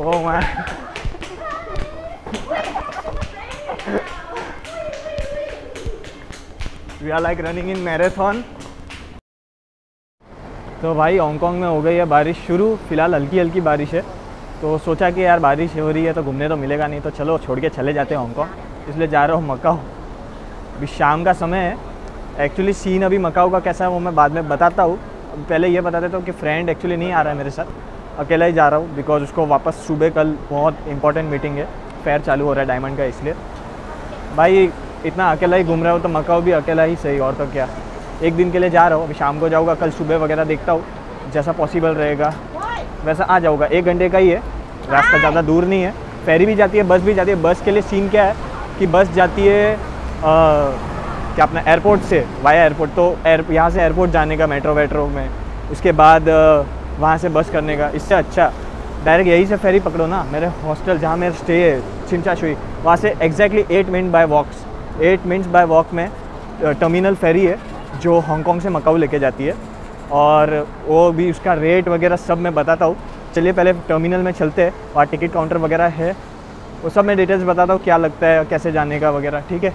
Oh man. we are, like, running in marathon. तो भाई Hong Kong में हो गई है बारिश शुरू। फ़िलहाल हल्की हल्की बारिश है। तो सोचा कि यार बारिश हो रही है तो घूमने तो मिलेगा नहीं तो चलो छोड़ के चले जाते हैं हांगकांग इसलिए जा रहा हूँ मकाऊ। अभी शाम का समय है। एक्चुअली सीन अभी मकाऊ का कैसा है वो मैं बाद में बताता हूँ। पहले ये बता देता हूँ कि फ्रेंड एक्चुअली नहीं आ रहा है मेरे साथ। अकेला ही जा रहा हूँ बिकॉज़ उसको वापस सुबह कल बहुत इंपॉर्टेंट मीटिंग है। फेयर चालू हो रहा है डायमंड का इसलिए। भाई इतना अकेला ही घूम रहा हो तो मकाऊ भी अकेला ही सही और तो क्या? एक दिन के लिए जा रहा हूँ अभी शाम को जाऊँगा कल सुबह वगैरह देखता हूँ जैसा पॉसिबल रहेगा। वैसा आ जाऊँगा एक घंटे का ही है। रास्ता ज़्यादा दूर नहीं है। फेरी भी जाती है बस भी जाती है। बस के लिए सीन क्या है कि बस जाती है आ, क्या अपना एयरपोर्ट से वाया एयरपोर्ट तो एयर यहाँ से एयरपोर्ट जाने का मेट्रो वेट्रो में। उसके बाद अ, वहाँ से बस करने का। इससे अच्छा डायरेक्ट यहीं से फेरी पकड़ो ना, मेरे हॉस्टल जहाँ मेरा स्टे है चिंचाशुई वहाँ से exactly eight minute by walks eight minutes by walk में टर्मिनल फेरी है, जो हांगकांग से मकाऊ लेके जाती है। और वो भी उसका रेट वगैरह सब मैं बताता हूँ। चलिए पहले टर्मिनल में चलते हैं, वहाँ टिकट काउंटर वगैरह है। वो सब मैं डिटेल्स बताता हूँ, क्या लगता है, कैसे जाने का वगैरह, ठीक है?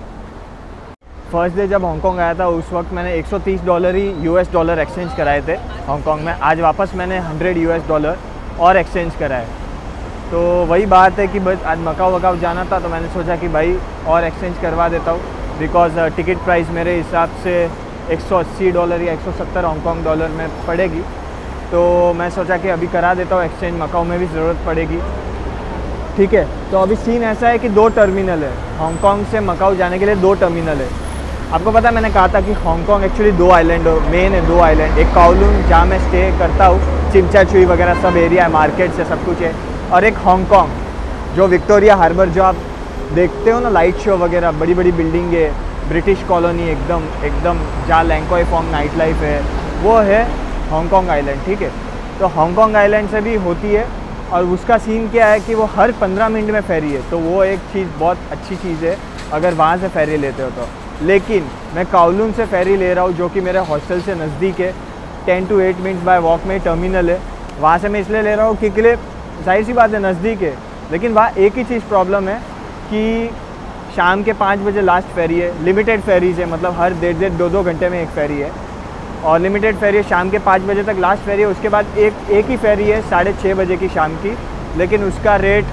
फ़र्स्ट डे जब हांगकॉन्ग आया था, उस वक्त मैंने 130 डॉलर ही यूएस डॉलर एक्सचेंज कराए थे हांगकॉन्ग में। आज वापस मैंने 100 यूएस डॉलर और एक्सचेंज कराए। तो वही बात है कि बस आज मकाऊ वकाऊ जाना था तो मैंने सोचा कि भाई और एक्सचेंज करवा देता हूँ। बिकॉज़ टिकट प्राइस मेरे हिसाब से 180 डॉलर या 170 हांगकांग डॉलर में पड़ेगी। तो मैं सोचा कि अभी करा देता हूँ एक्सचेंज मकाऊ में भी ज़रूरत पड़ेगी। ठीक है तो अभी सीन ऐसा है कि दो टर्मिनल है। हांगकॉन्ग से मकाऊ जाने के लिए दो टर्मिनल है। आपको पता है, मैंने कहा था कि हांगकॉन्ग एक्चुअली दो आइलैंड हो मेन है दो आइलैंड एक काउलून जहाँ मैं स्टे करता हूँ चिमचा चुई वगैरह सब एरिया है मार्केट से सब कुछ है, और एक हांगकॉन्ग जो विक्टोरिया हार्बर जो आप देखते हो ना लाइट शो वगैरह बड़ी बड़ी बिल्डिंग है ब्रिटिश कॉलोनी एकदम एकदम, जहाँ लैंकोई फॉर्म नाइट लाइफ है, वो है हांगकांग आइलैंड ठीक है? तो हांगकांग आइलैंड से भी होती है, और उसका सीन क्या है कि वो हर पंद्रह मिनट में फेरी है तो वो एक चीज़ बहुत अच्छी चीज़ है, अगर वहाँ से फेरी लेते हो तो। लेकिन मैं काउलून से फेरी ले रहा हूँ, जो कि मेरे हॉस्टल से नज़दीक है। Ten two eight minutes by walk में टर्मिनल है। वहाँ से मैं इसलिए ले रहा हूँ क्योंकि लिए ज़ाहिर सी बात है नज़दीक है, लेकिन वहाँ एक ही चीज़ प्रॉब्लम है कि शाम के पाँच बजे लास्ट फेरी है। लिमिटेड फेरीज है मतलब हर डेढ़ डेढ़ दो दो घंटे में एक फेरी है। और लिमिटेड फेरी है शाम के पाँच बजे तक लास्ट फेरी है, उसके बाद एक एक ही फेरी है साढ़े छः बजे की शाम की। लेकिन उसका रेट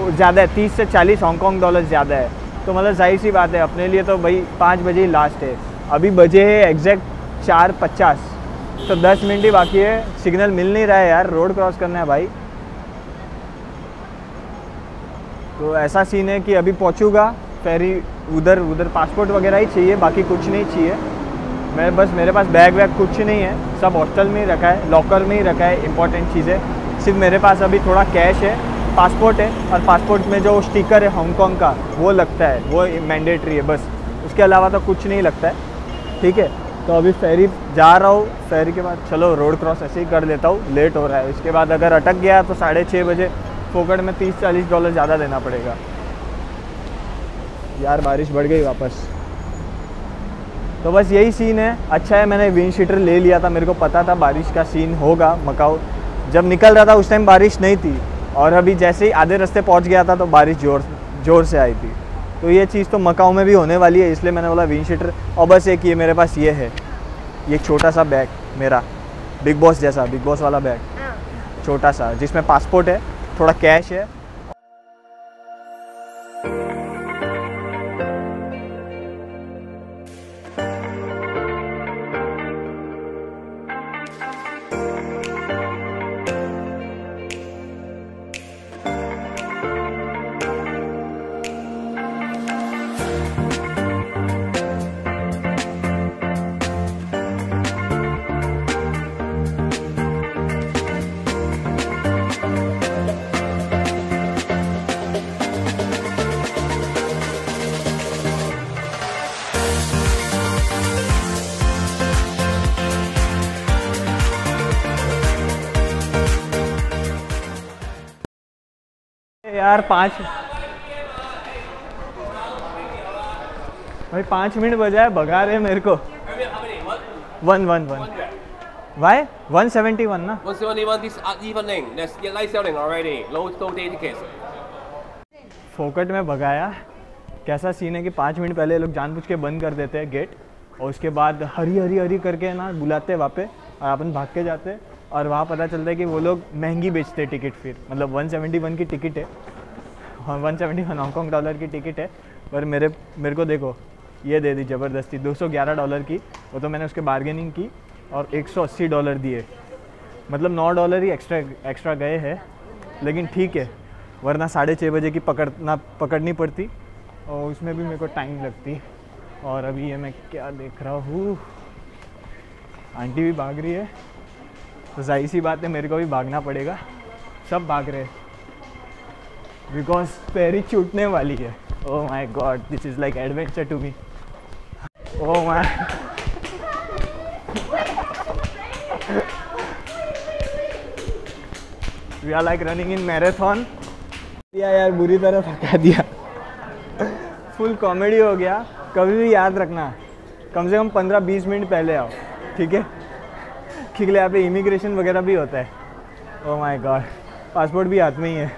ज़्यादा है, तीस से चालीस हांगकांग डॉलर ज़्यादा है। तो मतलब ज़ाहिर सी बात है, अपने लिए तो भाई पाँच बजे ही लास्ट है। अभी बजे है एग्जैक्ट चार पचास। तो दस मिनट ही बाकी है। सिग्नल मिल नहीं रहा है यार रोड क्रॉस करना है भाई। तो ऐसा सीन है कि अभी पहुंचूगा। फेरी उधर उधर पासपोर्ट वगैरह ही चाहिए, बाकी कुछ नहीं चाहिए। मैं बस, मेरे पास बैग वैग कुछ नहीं है। सब हॉस्टल में ही रखा है लॉकर में ही रखा है इंपॉर्टेंट चीज़ें। सिर्फ़ मेरे पास अभी थोड़ा कैश है। पासपोर्ट है और पासपोर्ट में जो स्टिकर है हांगकांग का, वो लगता है, वो मैंडेटरी है बस। उसके अलावा तो कुछ नहीं लगता है। ठीक है? तो अभी फेरी जा रहा हूँ। फेरी के बाद चलो रोड क्रॉस ऐसे ही कर लेता हूँ। लेट हो रहा है। इसके बाद अगर अटक गया तो साढ़े छः बजे फोकट में तीस चालीस डॉलर ज़्यादा देना पड़ेगा। यार, बारिश बढ़ गई वापस। तो बस यही सीन है। अच्छा है, मैंने विंड शीटर ले लिया था। मेरे को पता था बारिश का सीन होगा, मकाऊ। जब निकल रहा था, उस टाइम बारिश नहीं थी। और अभी जैसे ही आधे रास्ते पहुँच गया था तो बारिश ज़ोर ज़ोर से आई थी। तो ये चीज़ तो मकाऊ में भी होने वाली है इसलिए मैंने बोला विंड शीटर और बस एक ये मेरे पास ये है। ये छोटा सा बैग मेरा बिग बॉस जैसा बिग बॉस वाला बैग। छोटा सा जिसमें पासपोर्ट है थोड़ा कैश है यार पाँच। भाई पाँच मिनट बजाय भगा रहे मेरे को। One one one seventy one ना। 171 this evening. There's live selling already. Low day tickets. फोकट में भगाया। कैसा सीन है कि पाँच मिनट पहले लोग जानबूझ के बंद कर देते हैं गेट और उसके बाद हरी हरी हरी करके ना बुलाते हैं वहाँ पे और अपन भाग के जाते हैं और वहाँ पता चलता है कि वो लोग महँगी बेचते हैं टिकट फिर। मतलब 171 की टिकट है। और 171 हांगकॉन्ग डॉलर की टिकट है, पर मेरे मेरे को देखो, ये दे दी ज़बरदस्ती 211 डॉलर की, वो तो मैंने उसके बार्गेनिंग की, और 180 डॉलर दिए। मतलब 9 डॉलर ही एक्स्ट्रा एक्स्ट्रा गए हैं, लेकिन ठीक है, वरना साढ़े छः बजे की पकड़ना, पकड़नी पड़ती, और उसमें भी मेरे को टाइम लगती। और अभी ये मैं क्या देख रहा हूँ, आंटी भी भाग रही है तो ज़ाहिर सी बात है मेरे को भी भागना पड़ेगा, सब भाग रहे हैं। बिकॉज़ पैरी छूटने वाली है ओ my god this is like adventure to me oh my we are like running in marathon दिया यार, बुरी तरह थका दिया। फुल कॉमेडी हो गया। कभी भी याद रखना। कम से कम पंद्रह बीस मिनट पहले आओ, ठीक है? ठीक है, यहाँ पे इमिग्रेशन वगैरह भी होता है। ओ माय गॉड पासपोर्ट भी हाथ में ही है।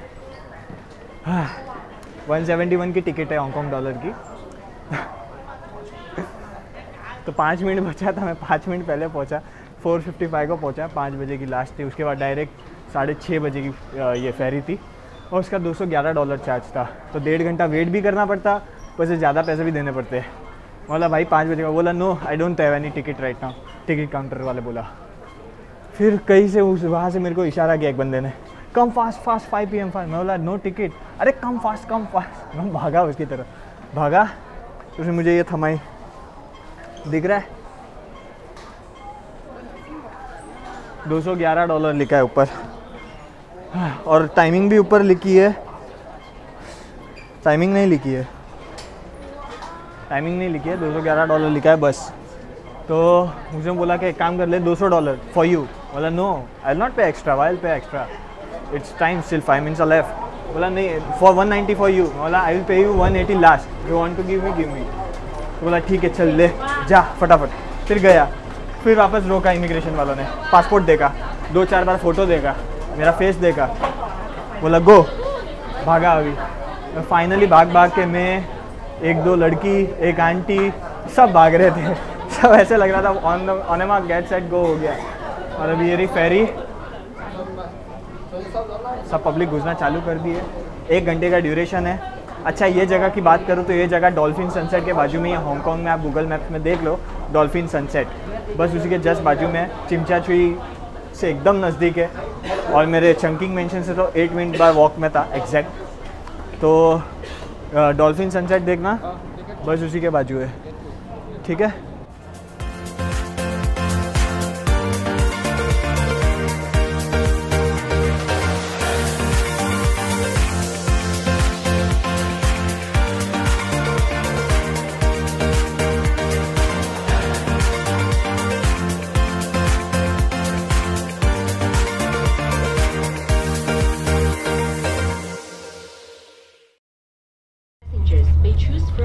वन सेवेंटी वन की टिकट है हांगकॉन्ग डॉलर की। तो पाँच मिनट बचा था, मैं पाँच मिनट पहले पहुँचा। फोर फिफ्टी फाइव को पहुँचा, पाँच बजे की लास्ट थी। उसके बाद डायरेक्ट साढ़े छः बजे की ये फेरी थी। और उसका 211 डॉलर चार्ज था। तो डेढ़ घंटा वेट भी करना पड़ता वैसे ज़्यादा पैसे भी देने पड़ते। बोला, भाई, पाँच बजे का बोला no I don't have any ticket right now ticket counter वाले बोला। फिर कहीं से उस, वहाँ से मेरे को इशारा किया एक बंदे ने। Come fast fast five P M fast मैं बोला नो टिकट अरे, कम फास्ट कम फास्ट। मैं भागा उसकी तरफ़। भागा। तो उसने मुझे ये थमाई। दिख रहा है? 211 डॉलर लिखा है ऊपर। और टाइमिंग भी ऊपर लिखी है। टाइमिंग नहीं लिखी है। टाइमिंग नहीं लिखी है। 211 डॉलर लिखा है बस। तो मुझे बोला कि एक काम कर ले 200 डॉलर फॉर यू बोला no I not pay extra why pay extra it's time still five minutes left बोला, नहीं फॉर 190 फॉर यू बोला I will pay you one eighty last you want to give me give me तो बोला, ठीक है, चल, ले, जा, फटाफट. फिर गया। फिर वापस रोका इमिग्रेशन वालों ने। पासपोर्ट देखा। दो, चार बार फ़ोटो देखा। मेरा फेस देखा। बोला, गो, भागा अभी. फाइनली भाग भाग के मैं, एक दो लड़की, एक आंटी, सब भाग रहे थे। सब ऐसे लग रहा था on the on mark get set go हो गया। और अभी ये रही फेरी सब पब्लिक घुसना चालू कर दी है। एक घंटे का ड्यूरेशन है। अच्छा ये जगह की बात करूँ तो ये जगह डॉल्फिन सनसेट के बाजू में ही हांगकॉन्ग में आप गूगल मैप्स में देख लो डॉल्फिन सनसेट बस उसी के जस्ट बाजू में चिमचा छुई से एकदम नज़दीक है। और मेरे चंकिंग मेंशन से तो एट मिनट बाद वॉक में था एग्जैक्ट तो डॉल्फिन सनसेट देखना। बस उसी के बाजू है। ठीक है?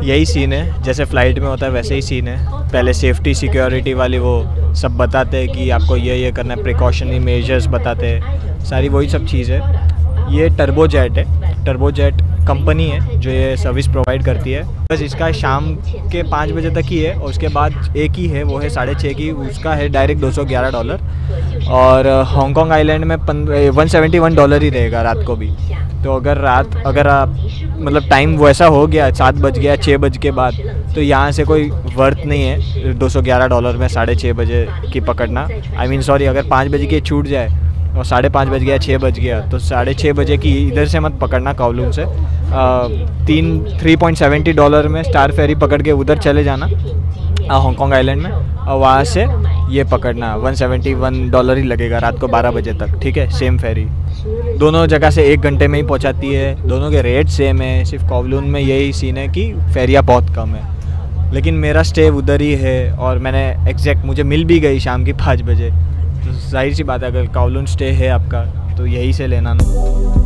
यही सीन है। जैसे फ़्लाइट में होता है, वैसे ही सीन है। पहले सेफ्टी सिक्योरिटी वाली वो सब बताते हैं कि आपको ये ये करना है प्रिकॉशनरी मेजर्स बताते हैं। सारी वही सब चीज़ है। ये टर्बो जेट है। टर्बो जेट कंपनी है, जो ये सर्विस प्रोवाइड करती है। बस इसका शाम के पाँच बजे तक ही है और उसके बाद एक ही है, वो है साढ़े छः की, उसका है डायरेक्ट 211 डॉलर और हांगकॉन्ग आइलैंड में वन सेवेंटी वन डॉलर ही रहेगा रात को भी। तो अगर रात, अगर आप मतलब टाइम वैसा हो गया, सात बज गया छः बज के बाद तो यहाँ से कोई वर्थ नहीं है। 211 डॉलर में साढ़े छः बजे की पकड़ना। आई मीन सॉरी अगर पाँच बजे की छूट जाए और साढ़े पाँच बज गया छः बज गया। तो साढ़े छः बजे की इधर से मत पकड़ना कॉलूम से। आ, तीन थ्री पॉइंट सेवेंटी डॉलर में स्टार फेरी पकड़ के उधर चले जाना हांगकॉन्ग आइलैंड में और वहाँ से ये पकड़ना वन सेवेंटी वन डॉलर ही लगेगा रात को बारह बजे तक ठीक है? सेम फेरी दोनों जगह से एक घंटे में ही पहुँचाती है दोनों के रेट सेम है सिर्फ़ कॉवलून में यही सीन है कि फेरिया बहुत कम है। लेकिन मेरा स्टे उधर ही है और मैंने एग्जैक्ट मुझे मिल भी गई शाम की पाँच बजे। तो ज़ाहिर सी बात है, अगर कॉलून स्टे है आपका तो यही से लेना ना।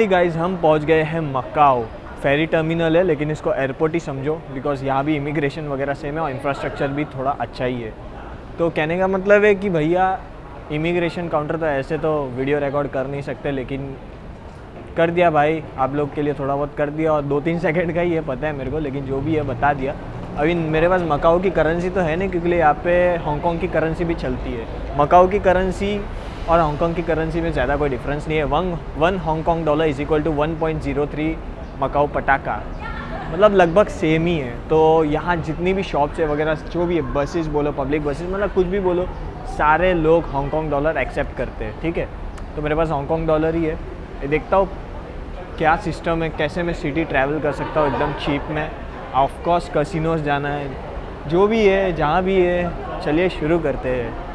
फाइनली गाइज़ हम पहुँच गए हैं मकाओ फेरी टर्मिनल है, लेकिन इसको एयरपोर्ट ही समझो बिकॉज़ यहाँ भी इमिग्रेशन वगैरह सेम है और इंफ्रास्ट्रक्चर भी थोड़ा अच्छा ही है। तो कहने का मतलब है कि भैया इमिग्रेशन काउंटर तो ऐसे तो वीडियो रिकॉर्ड कर नहीं सकते, लेकिन कर दिया भाई, आप लोग के लिए थोड़ा बहुत कर दिया और दो तीन सेकंड का ही है, पता है मेरे को, लेकिन जो भी है बता दिया। अभी मेरे पास मकाओ की करेंसी तो है नहीं, क्योंकि यहाँ पे हांगकांग की करेंसी भी चलती है। मकाओ की करेंसी और हांगकांग की करेंसी में ज़्यादा कोई डिफरेंस नहीं है। One one Hong Kong dollar is equal to one point zero three Macau पटाखा। मतलब लगभग सेम ही है। तो यहाँ जितनी भी शॉप्स है वगैरह, जो भी है बसेस बोलो पब्लिक बसेस मतलब कुछ भी बोलो, सारे लोग हांगकांग डॉलर एक्सेप्ट करते हैं, ठीक है? तो मेरे पास हांगकांग डॉलर ही है। देखता हूँ क्या सिस्टम है, कैसे मैं सिटी ट्रैवल कर सकता हूँ एकदम चीप में। ऑफकोर्स कसिनोज जाना है। जो भी है, जहाँ भी है, चलिए शुरू करते हैं।